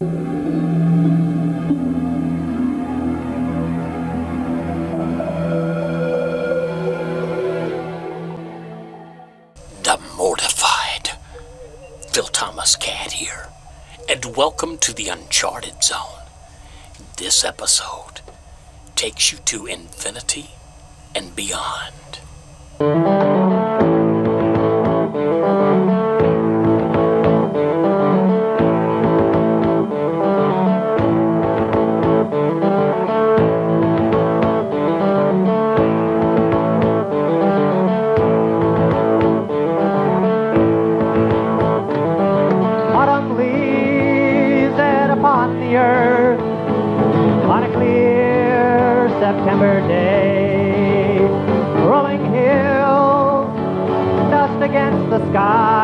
The Mortified. Phil Thomas Katt here, and welcome to the Uncharted Zone. This episode takes you to infinity and beyond. sky.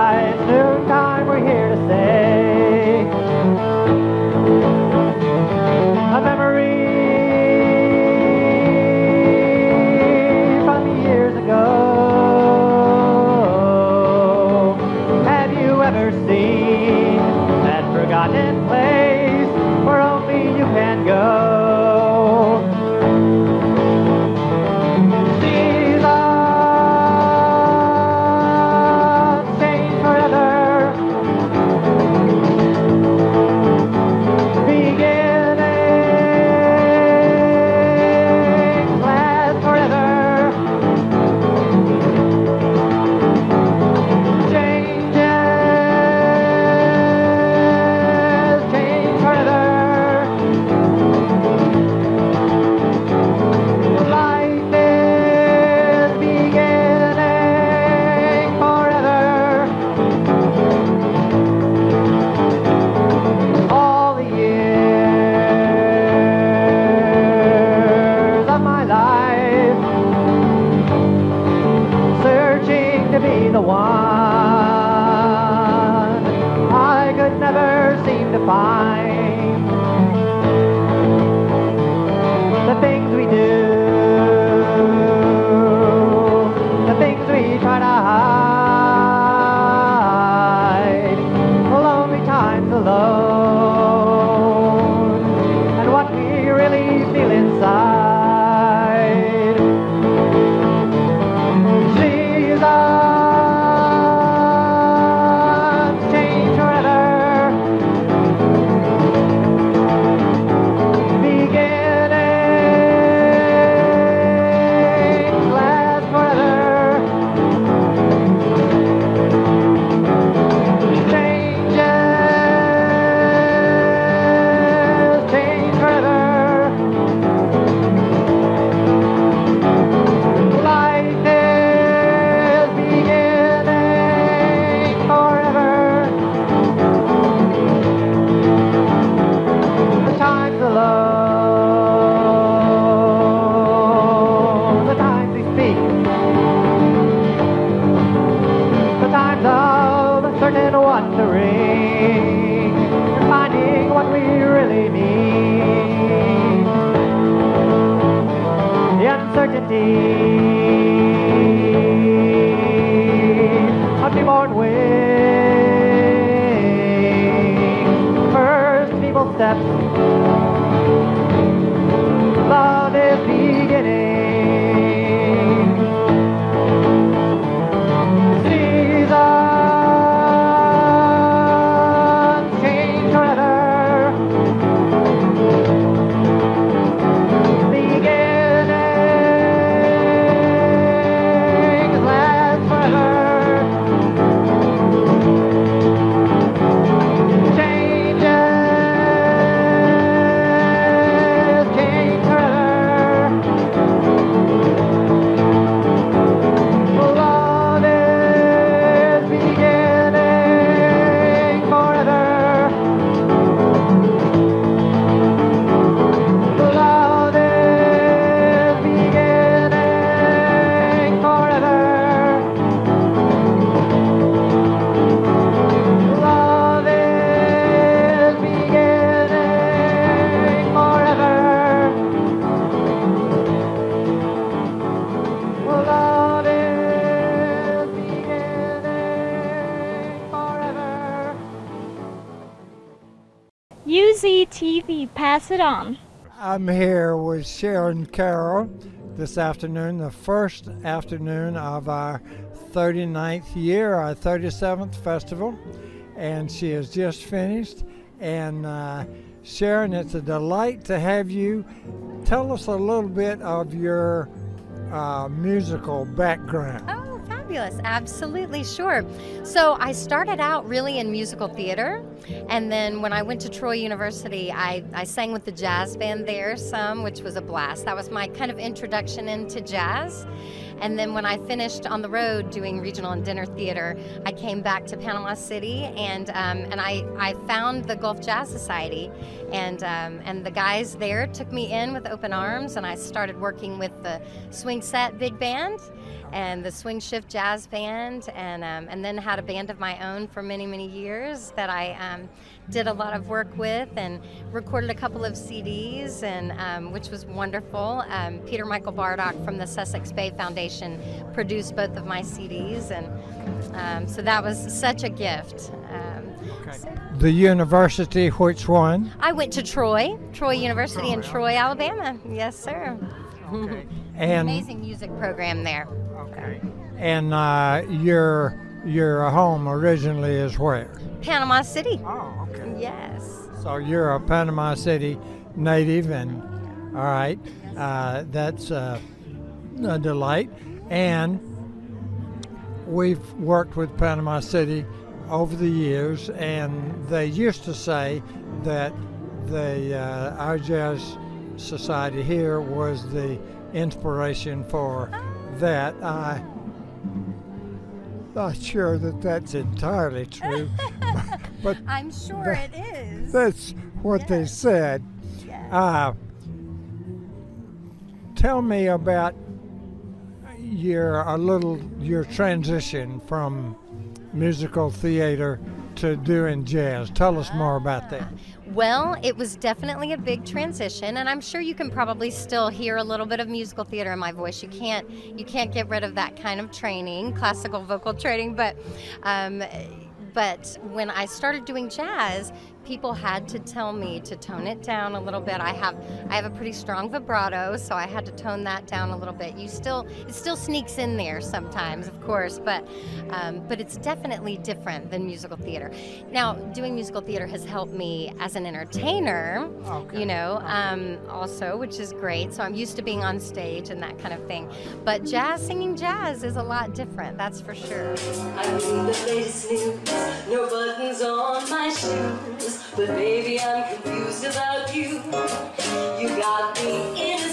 uncertainty. I'll be born with. I'm here with Sharon Carroll this afternoon, the first afternoon of our 39th year, our 37th festival, and she has just finished. And uh, Sharon, it's a delight to have you. Tell us a little bit of your uh, musical background. Oh, fabulous. Absolutely, sure. So I started out really in musical theater. And then when I went to Troy University, I, I sang with the jazz band there some, which was a blast. That was my kind of introduction into jazz. And then when I finished on the road doing regional and dinner theater, I came back to Panama City and um, and I, I found the Gulf Jazz Society, and um, and the guys there took me in with open arms, and I started working with the Swing Set Big Band and the Swing Shift Jazz Band, and um, and then had a band of my own for many many years that I um, did a lot of work with and recorded a couple of CDs, and um, which was wonderful. Um, Peter Michael Bardock from the Sussex Bay Foundation produced both of my CDs, and um, so that was such a gift. Um, so The university, which one? I went to Troy, Troy University in Troy, Alabama. Yes, sir. And Amazing music program there. And uh, your your home originally is where? Panama City. Oh, okay. Yes. So you're a Panama City native, and all right, uh, that's uh, a delight. And we've worked with Panama City over the years, and they used to say that the uh, our jazz society here was the inspiration for that. I not sure that that's entirely true, but I'm sure it is. that's what they said. Uh, tell me about your a little your transition from musical theater to doing jazz. Tell us more about that. Well, it was definitely a big transition, and I'm sure you can probably still hear a little bit of musical theater in my voice. You can't you can't get rid of that kind of training, classical vocal training, but. Um, but when I started doing jazz, people had to tell me to tone it down a little bit. I have I have a pretty strong vibrato, so I had to tone that down a little bit. You still it still sneaks in there sometimes, of course, but um, but it's definitely different than musical theater. Now, doing musical theater has helped me as an entertainer, you know, um, also, which is great. So I'm used to being on stage and that kind of thing. But jazz, singing jazz, is a lot different. That's for sure. But baby, I'm confused about you. You got me in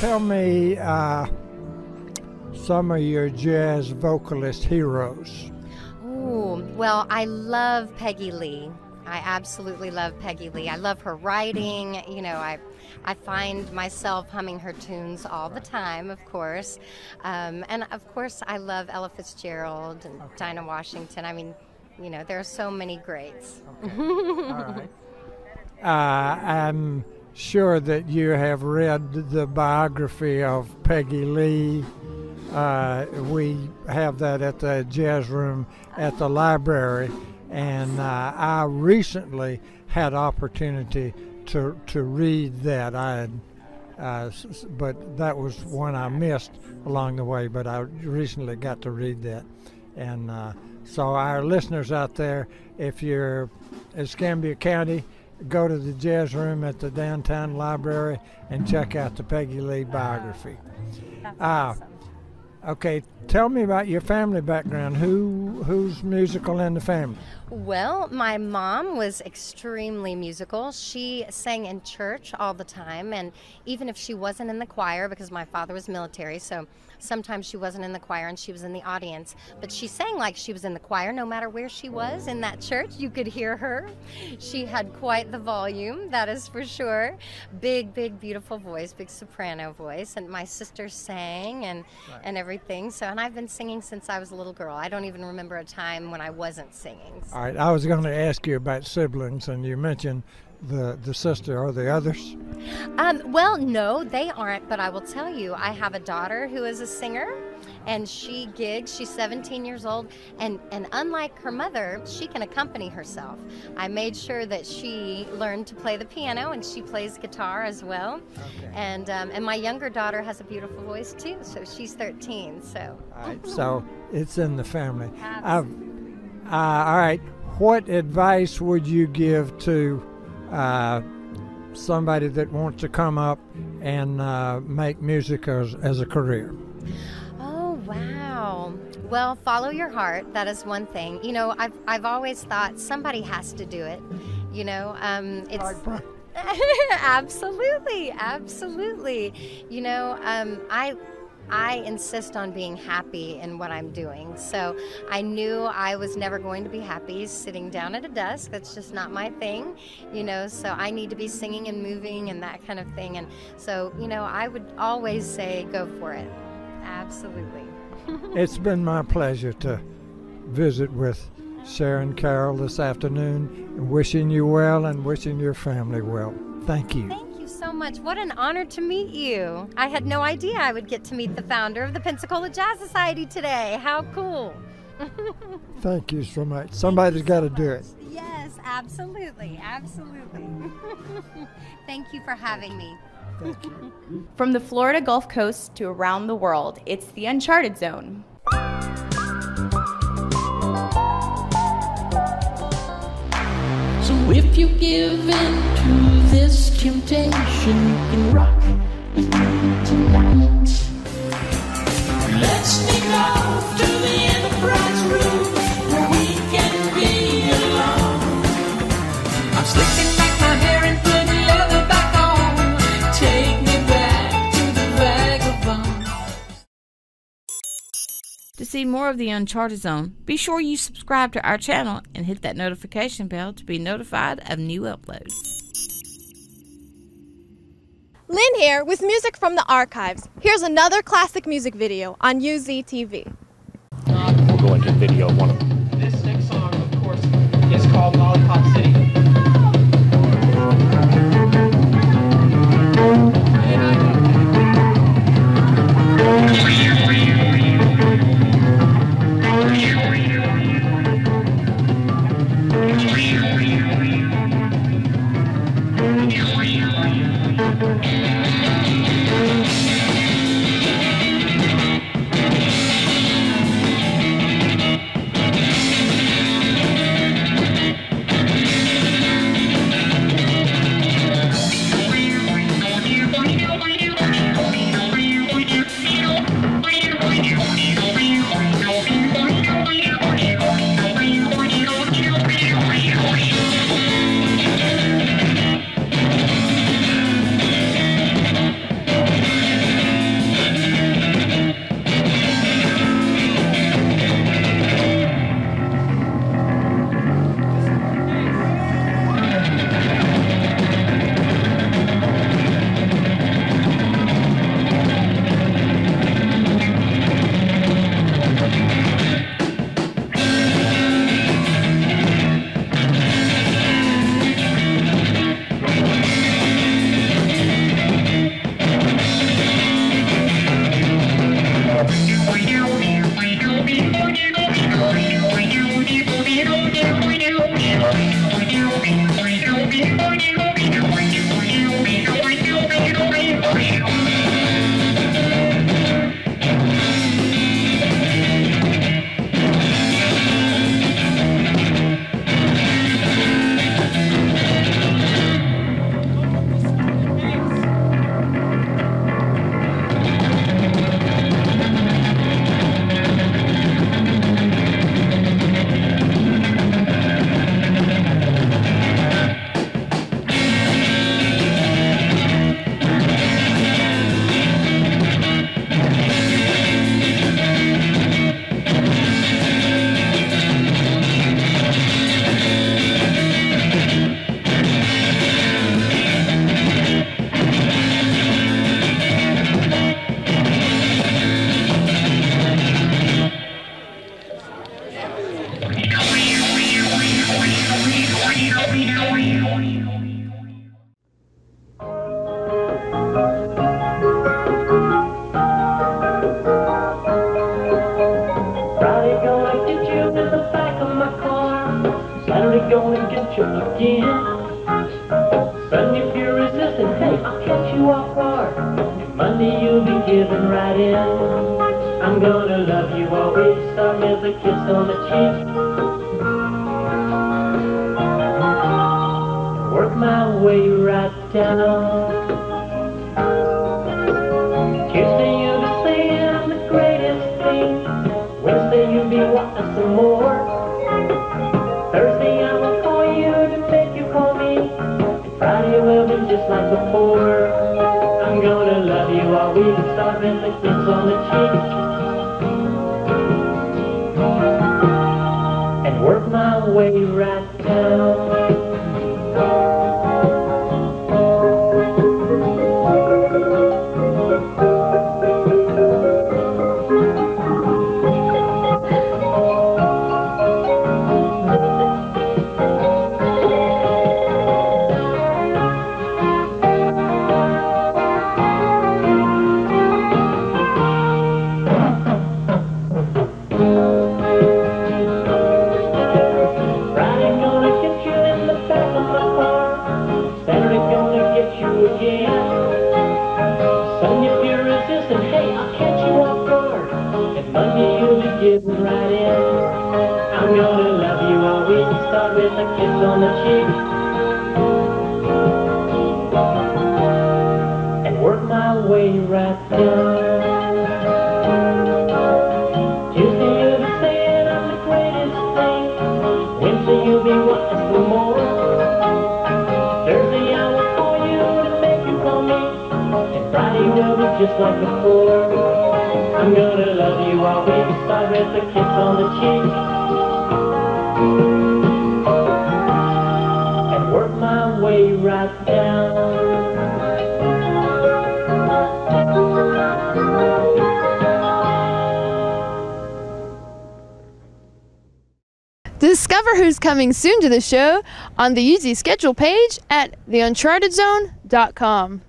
Tell me uh, some of your jazz vocalist heroes. Ooh, well, I love Peggy Lee. I absolutely love Peggy Lee. I love her writing. You know, I, I find myself humming her tunes all the time, of course. Um, and of course, I love Ella Fitzgerald and Dinah Washington. I mean, you know, there are so many greats. Uh, I'm sure that you have read the biography of Peggy Lee. Uh, we have that at the jazz room at the library, and uh, I recently had opportunity to to read that. I had, uh, but that was one I missed along the way. But I recently got to read that, and uh, So our listeners out there, if you're Escambia County, go to the jazz room at the downtown library and check out the Peggy Lee biography. Ah, okay. Tell me about your family background. Who who's musical in the family? Well, my mom was extremely musical. She sang in church all the time, and even if she wasn't in the choir, because my father was military, so sometimes she wasn't in the choir and she was in the audience, but she sang like she was in the choir no matter where she was in that church. You could hear her. She had quite the volume, that is for sure. Big, big, beautiful voice, big soprano voice. And my sister sang and, right. and everything. So, and I've been singing since I was a little girl. I don't even remember a time when I wasn't singing. So. All right, I was going to ask you about siblings, and you mentioned the the sister or the others? Um, well, no, they aren't. But I will tell you, I have a daughter who is a singer, and she gigs. She's 17 years old, and and unlike her mother, she can accompany herself. I made sure that she learned to play the piano, and she plays guitar as well. Okay. And um, and my younger daughter has a beautiful voice too. So she's 13. So. All right. So it's in the family. Uh, all right. What advice would you give to uh, somebody that wants to come up and uh, make music as, as a career? Oh, wow. Well, follow your heart. That is one thing. You know, I've, I've always thought somebody has to do it. You know, um, it's. absolutely, absolutely. You know, um, I I insist on being happy in what I'm doing. So I knew I was never going to be happy sitting down at a desk. That's just not my thing, you know. So I need to be singing and moving and that kind of thing. And so, you know, I would always say go for it. Absolutely. it's been my pleasure to visit with Sharon Carroll this afternoon, and wishing you well and wishing your family well. Thank you. Thank much. What an honor to meet you. I had no idea I would get to meet the founder of the Pensacola Jazz Society today. How cool. Thank you so much. Somebody's got to do it. Yes, absolutely. Absolutely. Thank you for having me. Thank you. From the Florida Gulf Coast to around the world, it's the Uncharted Zone. So if you give in to see more of the Uncharted Zone, be sure you subscribe to our channel and hit that notification bell to be notified of new uploads. Lynn here with music from the archives. Here's another classic music video on UZTV. We'll go into video one of them. This next song, of course, is called Lollipop City. I'm gonna love you always, start with a kiss on the cheek. Work my way right down. Tuesday you'll be saying the greatest thing. Wednesday you'll be wanting some more. Thursday I will call you to make you call me. Friday will be just like before. I'm gonna love you all week, start with a kiss on the cheek. Way right down. The cheek. And work my way right down. Discover who's coming soon to the show on the Easy Schedule page at theunchartedzone.com.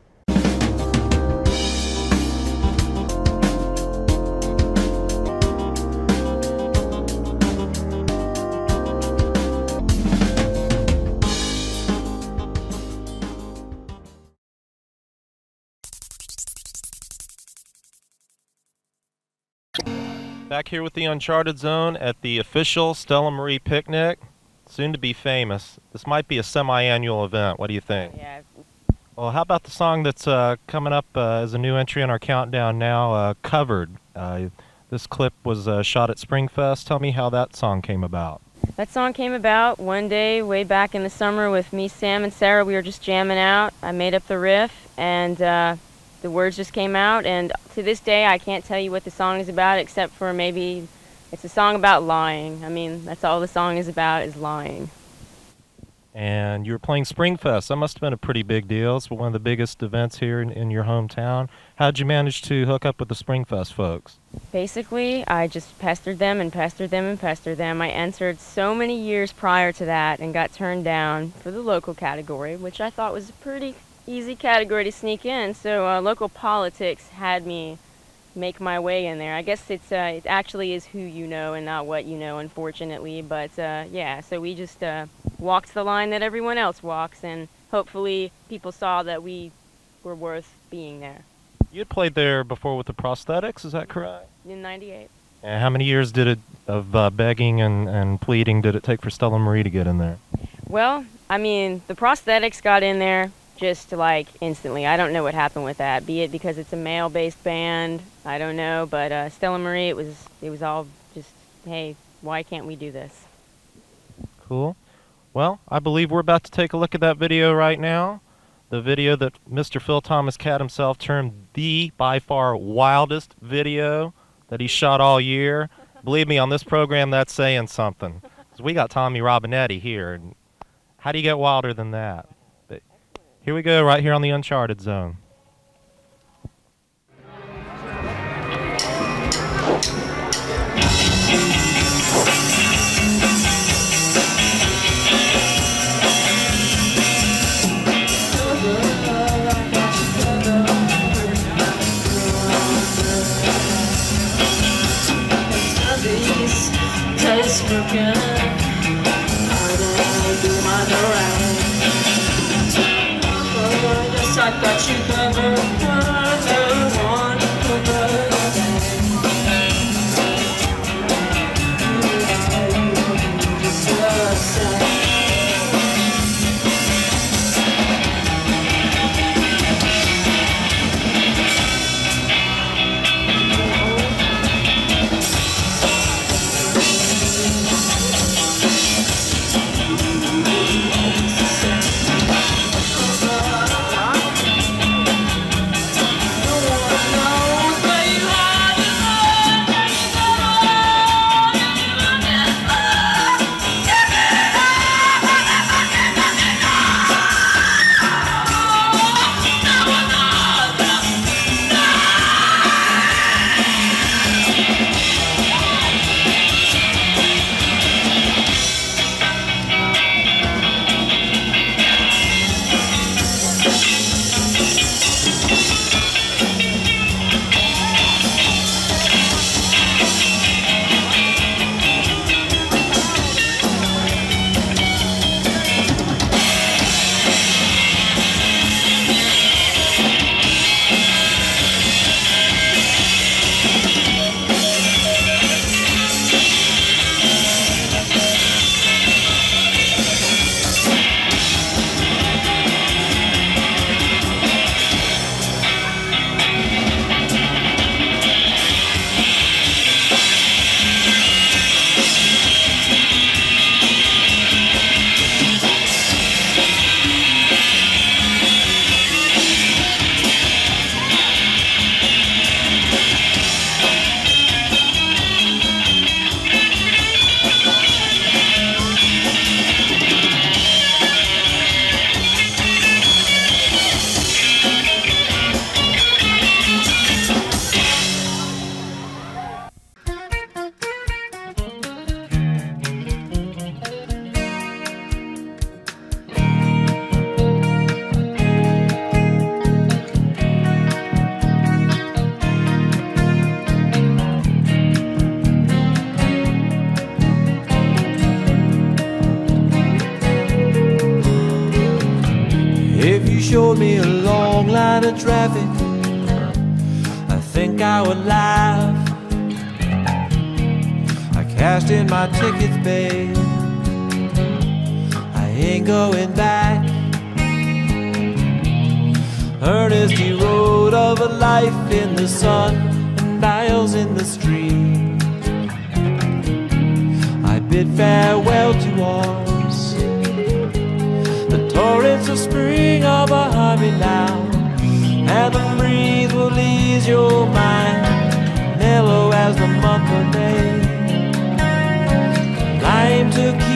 Back here with the Uncharted Zone at the official Stella Marie picnic, soon to be famous. This might be a semi-annual event. What do you think? Yeah. Well, how about the song that's uh, coming up uh, as a new entry on our countdown now, uh, Covered? Uh, this clip was uh, shot at Springfest. Tell me how that song came about. That song came about one day way back in the summer with me, Sam, and Sarah. We were just jamming out. I made up the riff, and uh, the words just came out. And to this day, I can't tell you what the song is about, except for maybe it's a song about lying. I mean, that's all the song is about is lying. And you were playing Springfest. That must have been a pretty big deal. It's one of the biggest events here in, in your hometown. How'd you manage to hook up with the Springfest folks? Basically, I just pestered them and pestered them and pestered them. I entered so many years prior to that and got turned down for the local category, which I thought was a pretty easy category to sneak in. So uh, local politics had me make my way in there. I guess it's uh, it actually is who you know and not what you know, unfortunately. But uh, yeah, so we just uh, walked the line that everyone else walks, and hopefully people saw that we were worth being there. You had played there before with the prosthetics, is that correct? In '98. And how many years did it of uh, begging and, and pleading did it take for Stella Marie to get in there? Well, I mean, the prosthetics got in there just like instantly. I don't know what happened with that. Be it because it's a male-based band, I don't know. But uh, Stella Marie, it was it was all just, hey, why can't we do this? Cool. Well, I believe we're about to take a look at that video right now. The video that Mr. Phil Thomas Katt himself termed the by far wildest video that he shot all year. Believe me, on this program, that's saying something. 'Cause we got Tommy Robinetti here. And how do you get wilder than that? Here we go, right here on the Uncharted Zone. Showed me a long line of traffic, I think I would laugh. I cashed in my tickets, babe. I ain't going back. Ernest, he wrote of a life in the sun and miles in the street. I bid farewell to ours. Torrents of spring are behind me now, and the breeze will ease your mind, mellow as the month of tequila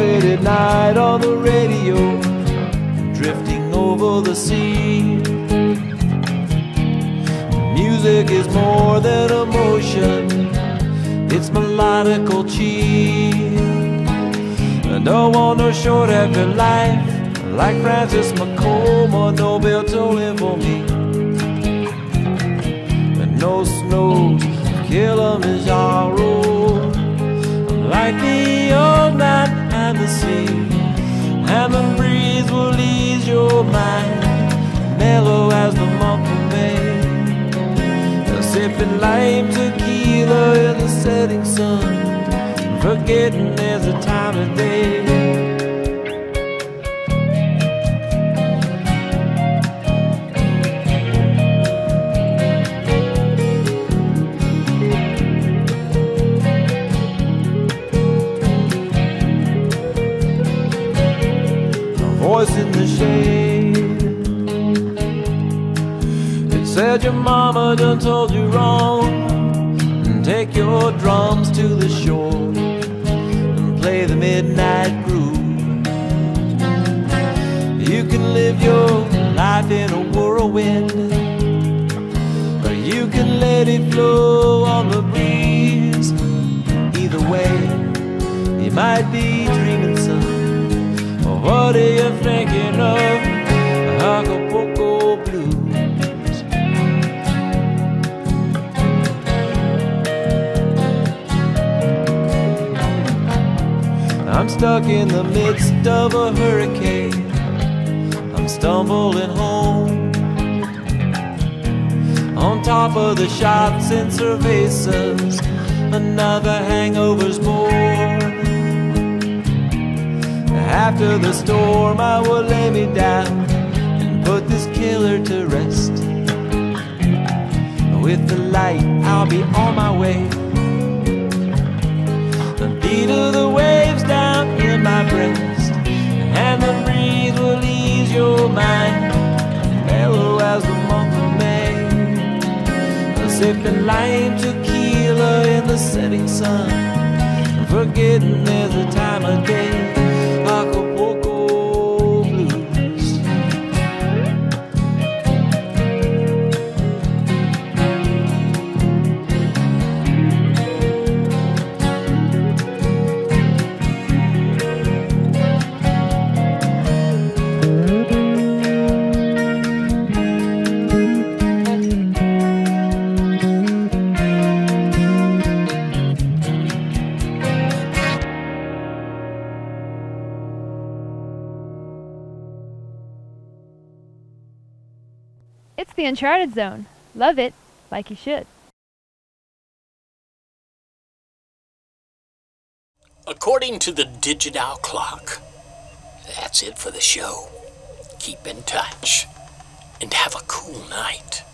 blues. At night on the radio, drifting over the sea. Music is more than emotion, it's melodical cheer. And I want no short after life, like Francis Macomber Nobel told him for me. And no snows, Kilimanjaro. I'm like the old man and the sea, and the breeze will ease your mind, mellow as the month of May. Sipping lime tequila in the setting sun, forgetting there's a time of day. Mama done told you wrong. Take your drums to the shore and play the midnight groove. You can live your life in a whirlwind, or you can let it flow on the breeze. Either way, you might be dreaming, son What are you thinking of? Acapulco I'm stuck in the midst of a hurricane. I'm stumbling home. On top of the shots and cervezas, another hangover's born. After the storm, I will lay me down and put this killer to rest. With the light, I'll be on my way. The beat of the waves my breast, and the breeze will ease your mind, mellow as the month of May. Sipping lime tequila in the setting sun, forgetting there's a time of day. Uncharted Zone. Love it, like you should. According to the digital clock, that's it for the show. Keep in touch and have a cool night.